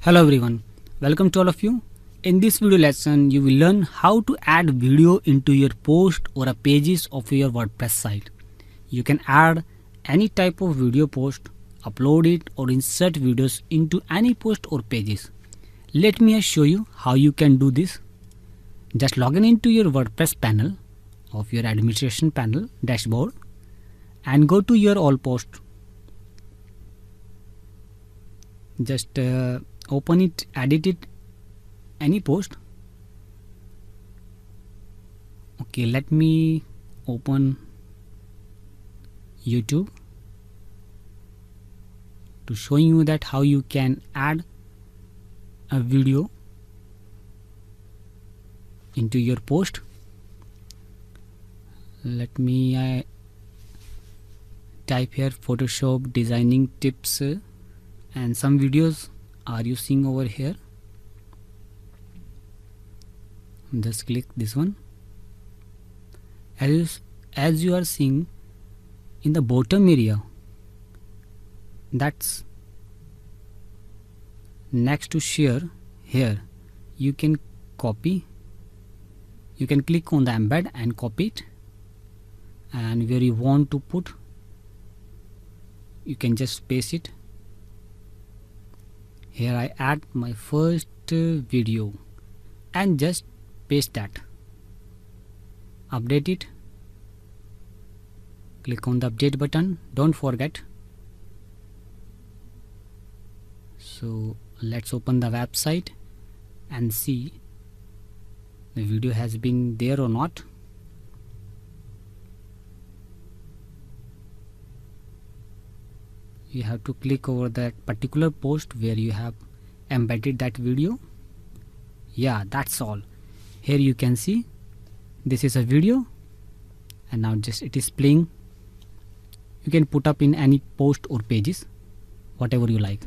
Hello everyone, welcome to all of you. In this video lesson, you will learn how to add video into your post or a pages of your WordPress site. You can add any type of video post, upload it or insert videos into any post or pages. Let me show you how you can do this. Just log in into your WordPress panel of your administration panel dashboard and go to your all post. Just uh, open it edit it any post okay let me open YouTube to showing you that how you can add a video into your post let me type here Photoshop designing tips and some videos are you seeing over here. Just click this one. As as you are seeing in the bottom area that's next to share here. You can copy you can click on the embed and copy it. And where you want to put you can just paste it. Here I add my first video and just paste that. Update it. Click on the update button. Don't forget. So let's open the website and see the video has been there or not you have to click over that particular post where you have embedded that video. Yeah that's all. Here you can see this is a video and now just it is playing. You can put up in any post or pages whatever you like